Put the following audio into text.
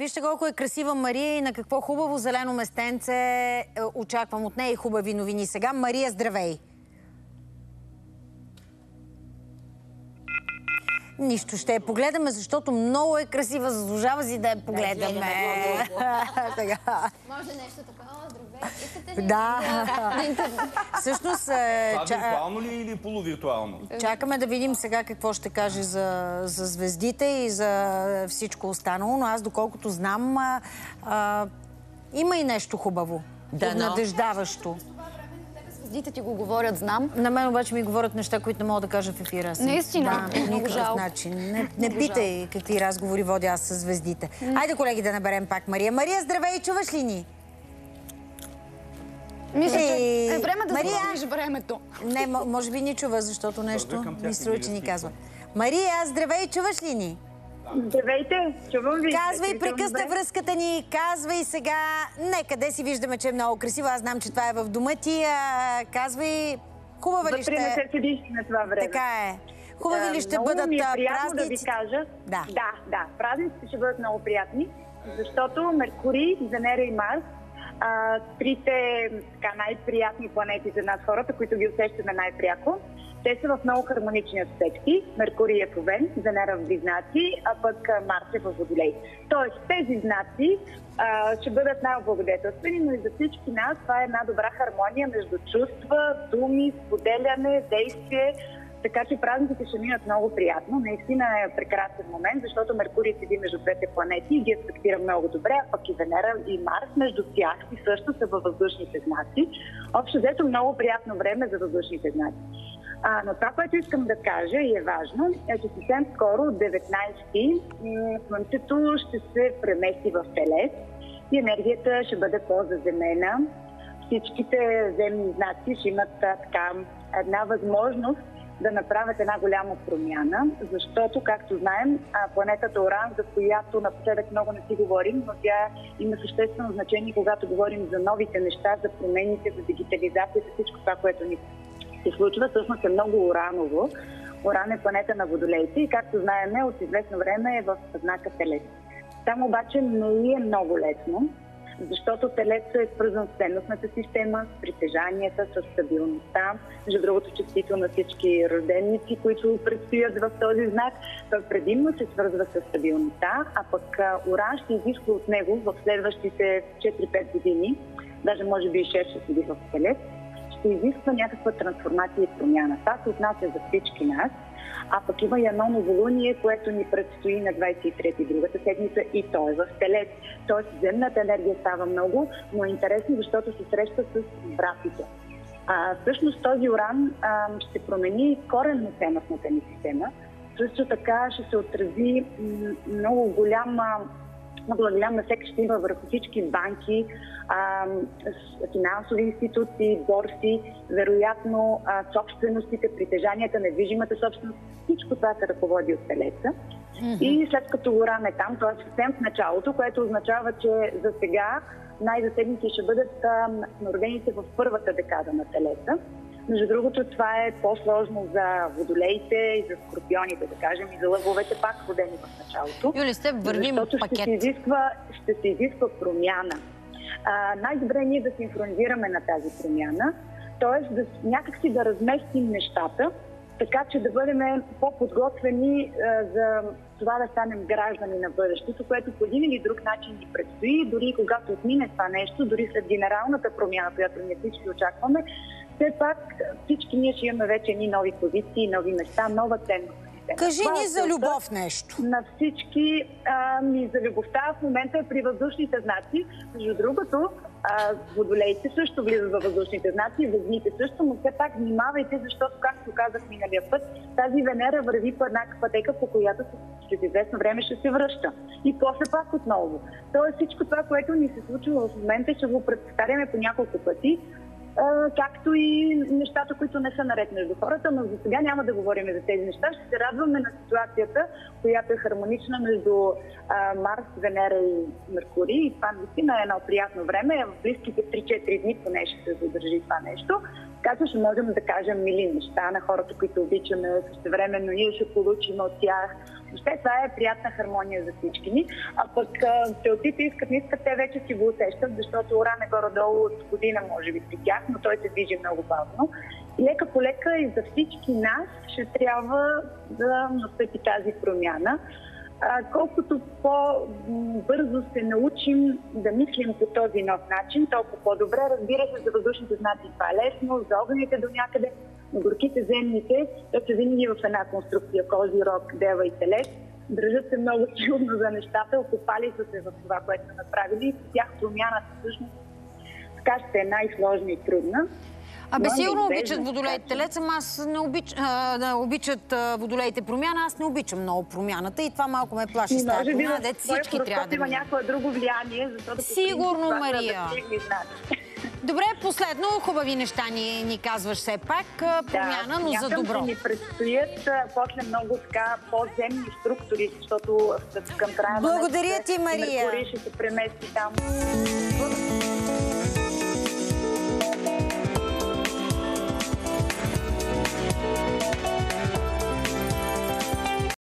Вижте колко е красива Мария и на какво хубаво зелено местенце е, очаквам от нея и хубави новини. Сега Мария, здравей! Нищо, ще я погледаме, защото много е красива, заслужава си да я погледаме. Сега. Може нещо такова. Искате ли? Да. Всъщност, е, Това ча- виртуално ли е или полувиртуално? чакаме да видим сега какво ще каже за, за звездите и за всичко останало, но аз доколкото знам, а, а, има и нещо хубаво. Дано. Надеждаващо. Звездите ти го говорят, знам. На мен обаче ми говорят неща, които не мога да кажа в ефира. си. Наистина? Да, по Много никакъв жалко. начин. Не, не питай какви разговори водя аз с звездите. Айде, колеги, да наберем пак Мария. Мария, здравей, чуваш ли ни? Мисля, че Ей, е време да Мария! сложиш времето. Не, може би ни чува, защото нещо към тях ми и струва, ги че ни казва. Мария, здравей, чуваш ли ни? Здравейте, чувам ви. Казвай, прекъсна връзката ни, казвай сега. Не, къде си виждаме, че е много красива. Аз знам, че това е в дома ти. А, казвай, хубава ли Вътре не ще... се седиш на това време. Така е. Хубави ли ще много бъдат ми е приятно да ви празниците? кажа. Да. Да, да. Празниците ще бъдат много приятни, защото Меркурий, Венера и Марс, а, трите така, най-приятни планети за нас хората, които ги усещаме най-пряко, те са в много хармонични аспекти. Меркурий е в Овен, Венера в Близнаци, а пък Марс е в Водолей. Тоест, тези знаци а, ще бъдат най-облагодетелствени, но и за всички нас това е една добра хармония между чувства, думи, споделяне, действие, така че празниците ще минат много приятно. Наистина е прекрасен момент, защото Меркурий седи между двете планети и ги аспектира много добре, а пък и Венера и Марс между тях и също са във въздушните знаци. Общо взето много приятно време за въздушните знаци. А, но това, което искам да кажа и е важно, е, че съвсем скоро, от 19-ти, м, Слънцето ще се премести в Телес и енергията ще бъде по-заземена. Всичките земни знаци ще имат така една възможност да направят една голяма промяна, защото, както знаем, планетата Оран, за която напоследък много не си говорим, но тя има съществено значение, когато говорим за новите неща, за промените, за дигитализацията, всичко това, което ни се случва, всъщност е много ураново. Оран е планета на водолейте и, както знаем, от известно време е в знака Телец. Там обаче не е много лесно, защото Телец е свързан с ценностната система, с притежанията, с стабилността. Между другото, честито на всички рожденици, които предстоят в този знак. Той предимно се свързва с стабилността, а пък Оран ще изисква от него в следващите 4-5 години, даже може би и 6 ще в Телец, ще изисква някаква трансформация и промяна. Това се отнася за всички нас. А пък има и едно новолуние, което ни предстои на 23-ти другата седмица и то е в Телец. Тоест земната енергия става много, но е интересно, защото се среща с братите. А, всъщност този уран а, ще промени коренно ценностната ни система. Също така ще се отрази много голяма много голям ефект ще има върху всички банки, а, финансови институции, борси, вероятно а, собственостите, притежанията, недвижимата собственост. Всичко това се ръководи от Телеца. И след като Уран е там, т.е. съвсем в началото, което означава, че за сега най-засегнати ще бъдат а, родените в първата декада на Телеца. Между другото, това е по-сложно за водолеите и за скорпионите, да кажем, и за лъвовете, пак родени в началото. Юли, с теб вървим Защото ще пакет. се, изисква, ще се изисква промяна. Най-добре е ние да се информираме на тази промяна, т.е. Да, някакси да разместим нещата, така че да бъдем по-подготвени за това да станем граждани на бъдещето, което по един или друг начин ни предстои. Дори когато отмине това нещо, дори след генералната промяна, която ние всички очакваме, все пак всички ние ще имаме вече едни нови позиции, нови места, нова ценност. Кажи Това ни за любов нещо. на всички а, ми за любовта в момента е при въздушните знаци. Между другото, а, водолейте също влизат във въздушните знаци, везните също, но все пак внимавайте, защото, както казах миналия път, тази Венера върви по една пътека, по която след известно време ще се връща. И после пак отново. Тоест всичко това, което ни се случва в момента, ще го представяме по няколко пъти, както и нещата, които не са наред между хората, но за сега няма да говорим за тези неща. Ще се радваме на ситуацията, която е хармонична между Марс, Венера и Меркурий. И това наистина е едно приятно време. В близките 3-4 дни поне ще се задържи това нещо. Така ще можем да кажем мили неща на хората, които обичаме, същевременно ние ще получим от тях. Въобще това е приятна хармония за всички ни. А пък телците искат, не искат, те вече си го усещат, защото Оран е горе-долу от година, може би, при тях, но той се движи много бавно. И лека по лека и за всички нас ще трябва да настъпи тази промяна. Колкото по-бързо се научим да мислим по този нов начин, толкова по-добре. Разбира се, за въздушните знаци това е лесно, за огъните до някъде, но горките земните, те са винаги в една конструкция, кози, рок, дева и телец. Държат се много силно за нещата, окопали са се в това, което са направили и тях промяната всъщност така ще е най-сложна и трудна. Абе, Но сигурно обичат водолеите ама аз не обич... а, да, обичат а, водолеите промяна, аз не обичам много промяната и това малко ме плаши с тази промяна, в дет твоя всички трябва да има някое друго влияние, защото... Сигурно, това Мария. знаци. Добре, последно, хубави неща ни, ни казваш все пак. Промяна, но за добро. че ни предстоят после много така по-земни структури, защото към края на Благодаря ти, Мария. Меркурий ще се премести там.